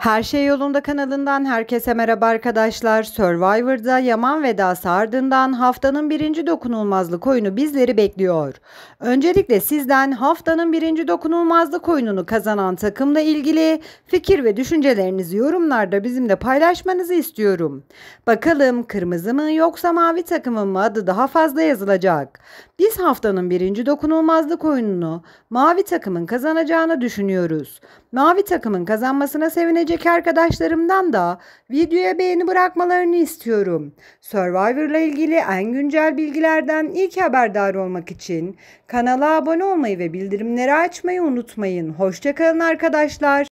Her Şey Yolunda kanalından herkese merhaba arkadaşlar. Survivor'da Yaman vedası ardından haftanın birinci dokunulmazlık oyunu bizleri bekliyor. Öncelikle sizden haftanın birinci dokunulmazlık oyununu kazanan takımla ilgili fikir ve düşüncelerinizi yorumlarda bizimle paylaşmanızı istiyorum. Bakalım kırmızı mı yoksa mavi takımın mı adı daha fazla yazılacak. Biz haftanın birinci dokunulmazlık oyununu mavi takımın kazanacağını düşünüyoruz. Mavi takımın kazanmasına sevinecek arkadaşlarımdan da videoya beğeni bırakmalarını istiyorum. Survivor ile ilgili en güncel bilgilerden ilk haberdar olmak için kanala abone olmayı ve bildirimleri açmayı unutmayın. Hoşçakalın arkadaşlar.